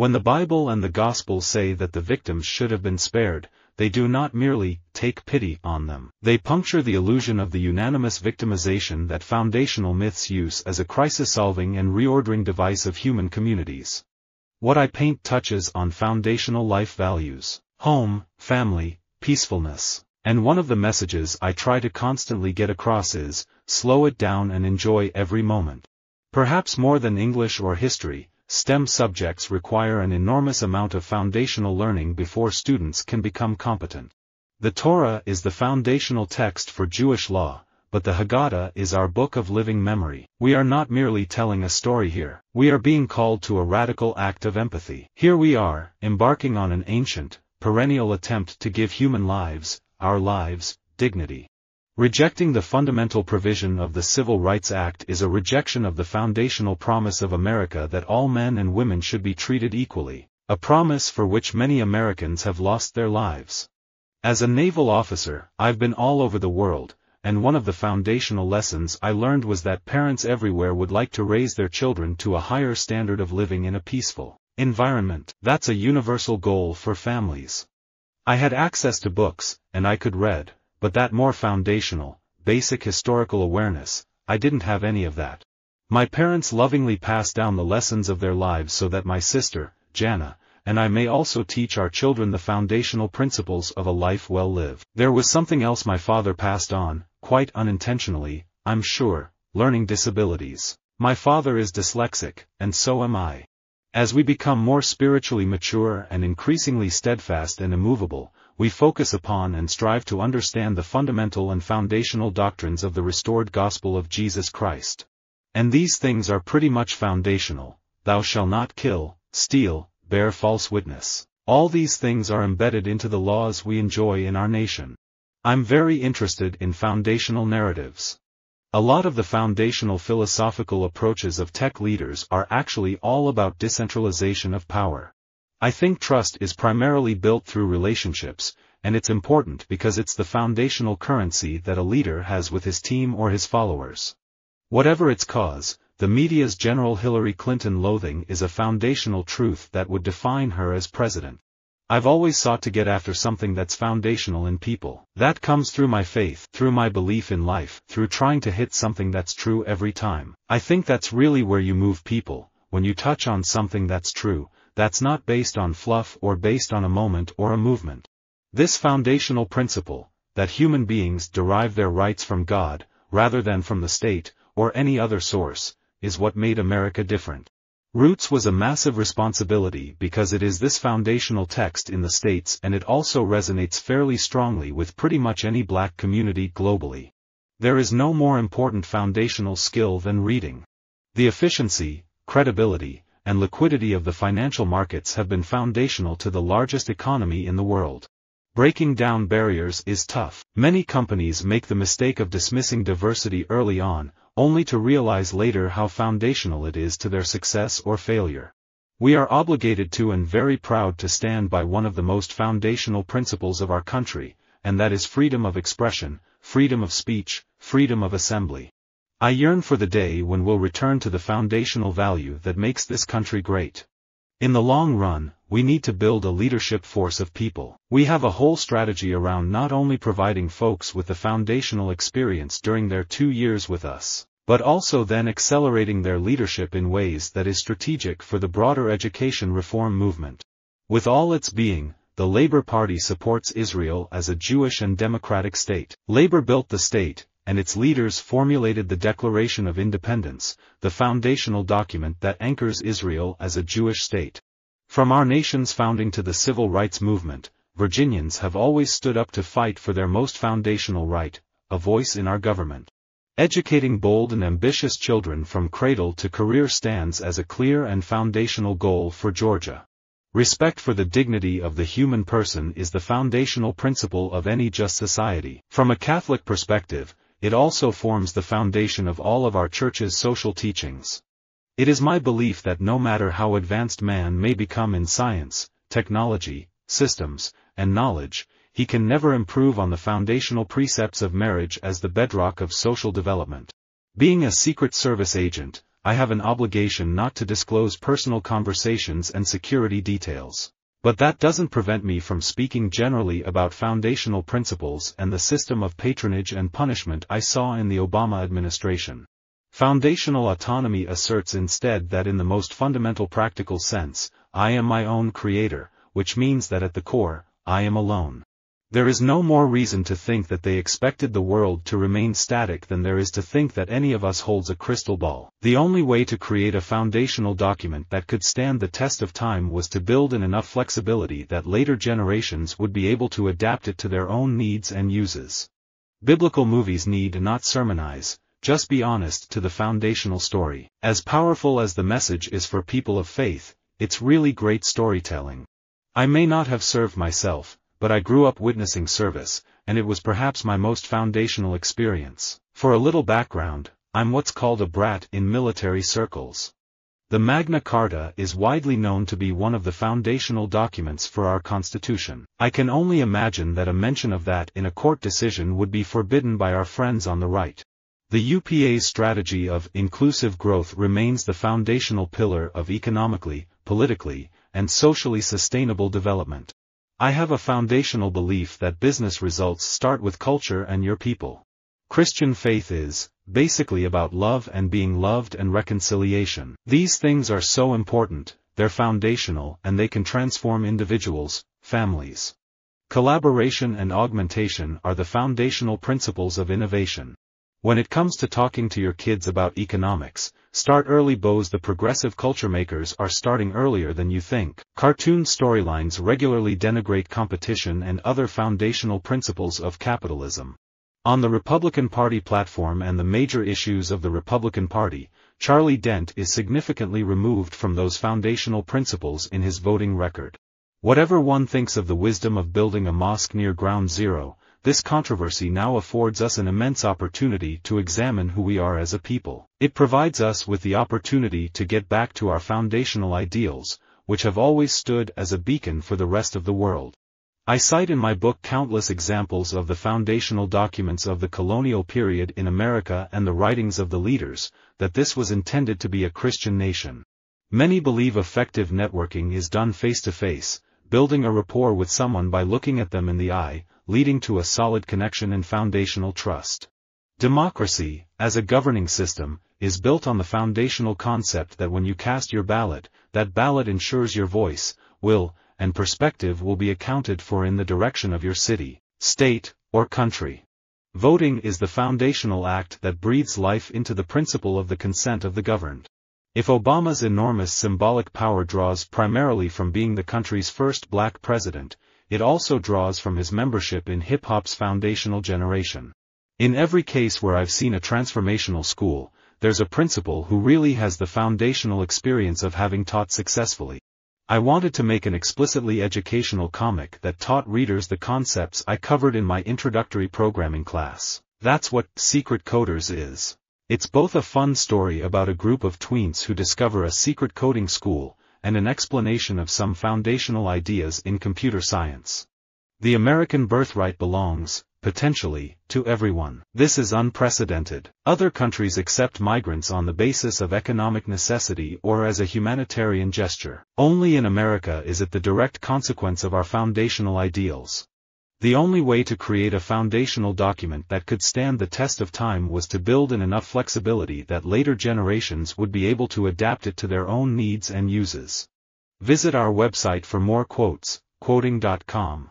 When the Bible and the Gospel say that the victims should have been spared, they do not merely take pity on them. They puncture the illusion of the unanimous victimization that foundational myths use as a crisis-solving and reordering device of human communities. What I paint touches on foundational life values, home, family, peacefulness. And one of the messages I try to constantly get across is, slow it down and enjoy every moment. Perhaps more than English or history, STEM subjects require an enormous amount of foundational learning before students can become competent. The Torah is the foundational text for Jewish law, but the Haggadah is our book of living memory. We are not merely telling a story here, we are being called to a radical act of empathy. Here we are, embarking on an ancient, perennial attempt to give human lives, our lives, dignity. Rejecting the fundamental provision of the Civil Rights Act is a rejection of the foundational promise of America that all men and women should be treated equally, a promise for which many Americans have lost their lives. As a naval officer, I've been all over the world, and one of the foundational lessons I learned was that parents everywhere would like to raise their children to a higher standard of living in a peaceful environment. That's a universal goal for families. I had access to books, and I could read, but that more foundational, basic historical awareness, I didn't have any of that. My parents lovingly passed down the lessons of their lives so that my sister, Jana, and I may also teach our children the foundational principles of a life well lived. There was something else my father passed on, quite unintentionally, I'm sure, learning disabilities. My father is dyslexic, and so am I. As we become more spiritually mature and increasingly steadfast and immovable, we focus upon and strive to understand the fundamental and foundational doctrines of the restored gospel of Jesus Christ. And these things are pretty much foundational, thou shalt not kill, steal, bear false witness. All these things are embedded into the laws we enjoy in our nation. I'm very interested in foundational narratives. A lot of the foundational philosophical approaches of tech leaders are actually all about decentralization of power. I think trust is primarily built through relationships, and it's important because it's the foundational currency that a leader has with his team or his followers. Whatever its cause, the media's General Hillary Clinton loathing is a foundational truth that would define her as president. I've always sought to get after something that's foundational in people. That comes through my faith, through my belief in life, through trying to hit something that's true every time. I think that's really where you move people, when you touch on something that's true, that's not based on fluff or based on a moment or a movement. This foundational principle, that human beings derive their rights from God, rather than from the state, or any other source, is what made America different. Roots was a massive responsibility because it is this foundational text in the States and it also resonates fairly strongly with pretty much any black community globally. There is no more important foundational skill than reading. The efficiency, credibility, and liquidity of the financial markets have been foundational to the largest economy in the world. Breaking down barriers is tough. Many companies make the mistake of dismissing diversity early on, only to realize later how foundational it is to their success or failure. We are obligated to and very proud to stand by one of the most foundational principles of our country, and that is freedom of expression, freedom of speech, freedom of assembly. I yearn for the day when we'll return to the foundational value that makes this country great. In the long run, we need to build a leadership force of people. We have a whole strategy around not only providing folks with the foundational experience during their two years with us, but also then accelerating their leadership in ways that is strategic for the broader education reform movement. With all its being, the Labour Party supports Israel as a Jewish and democratic state. Labour built the state, and its leaders formulated the Declaration of Independence, the foundational document that anchors Israel as a Jewish state. From our nation's founding to the civil rights movement, Virginians have always stood up to fight for their most foundational right, a voice in our government. Educating bold and ambitious children from cradle to career stands as a clear and foundational goal for Georgia. Respect for the dignity of the human person is the foundational principle of any just society. From a Catholic perspective, it also forms the foundation of all of our church's social teachings. It is my belief that no matter how advanced man may become in science, technology, systems, and knowledge, he can never improve on the foundational precepts of marriage as the bedrock of social development. Being a Secret Service agent, I have an obligation not to disclose personal conversations and security details. But that doesn't prevent me from speaking generally about foundational principles and the system of patronage and punishment I saw in the Obama administration. Foundational autonomy asserts instead that in the most fundamental practical sense, I am my own creator, which means that at the core, I am alone. There is no more reason to think that they expected the world to remain static than there is to think that any of us holds a crystal ball. The only way to create a foundational document that could stand the test of time was to build in enough flexibility that later generations would be able to adapt it to their own needs and uses. Biblical movies need not sermonize, just be honest to the foundational story. As powerful as the message is for people of faith, it's really great storytelling. I may not have served myself, but I grew up witnessing service, and it was perhaps my most foundational experience. For a little background, I'm what's called a brat in military circles. The Magna Carta is widely known to be one of the foundational documents for our Constitution. I can only imagine that a mention of that in a court decision would be forbidden by our friends on the right. The UPA's strategy of inclusive growth remains the foundational pillar of economically, politically, and socially sustainable development. I have a foundational belief that business results start with culture and your people. Christian faith is, basically about love and being loved and reconciliation. These things are so important, they're foundational and they can transform individuals, families. Collaboration and augmentation are the foundational principles of innovation. When it comes to talking to your kids about economics, start early bows the progressive culture makers are starting earlier than you think. Cartoon storylines regularly denigrate competition and other foundational principles of capitalism. On the Republican Party platform and the major issues of the Republican Party, Charlie Dent is significantly removed from those foundational principles in his voting record. Whatever one thinks of the wisdom of building a mosque near ground zero, this controversy now affords us an immense opportunity to examine who we are as a people. It provides us with the opportunity to get back to our foundational ideals, which have always stood as a beacon for the rest of the world. I cite in my book countless examples of the foundational documents of the colonial period in America and the writings of the leaders, that this was intended to be a Christian nation. Many believe effective networking is done face-to-face, building a rapport with someone by looking at them in the eye, leading to a solid connection and foundational trust. Democracy, as a governing system, is built on the foundational concept that when you cast your ballot, that ballot ensures your voice, will, and perspective will be accounted for in the direction of your city, state, or country. Voting is the foundational act that breathes life into the principle of the consent of the governed. If Obama's enormous symbolic power draws primarily from being the country's first black president, it also draws from his membership in hip-hop's foundational generation. In every case where I've seen a transformational school, there's a principal who really has the foundational experience of having taught successfully. I wanted to make an explicitly educational comic that taught readers the concepts I covered in my introductory programming class. That's what Secret Coders is. It's both a fun story about a group of tweens who discover a secret coding school, and an explanation of some foundational ideas in computer science. The American birthright belongs, potentially, to everyone. This is unprecedented. Other countries accept migrants on the basis of economic necessity or as a humanitarian gesture. Only in America is it the direct consequence of our foundational ideals. The only way to create a foundational document that could stand the test of time was to build in enough flexibility that later generations would be able to adapt it to their own needs and uses. Visit our website for more quotes, quoteing.com.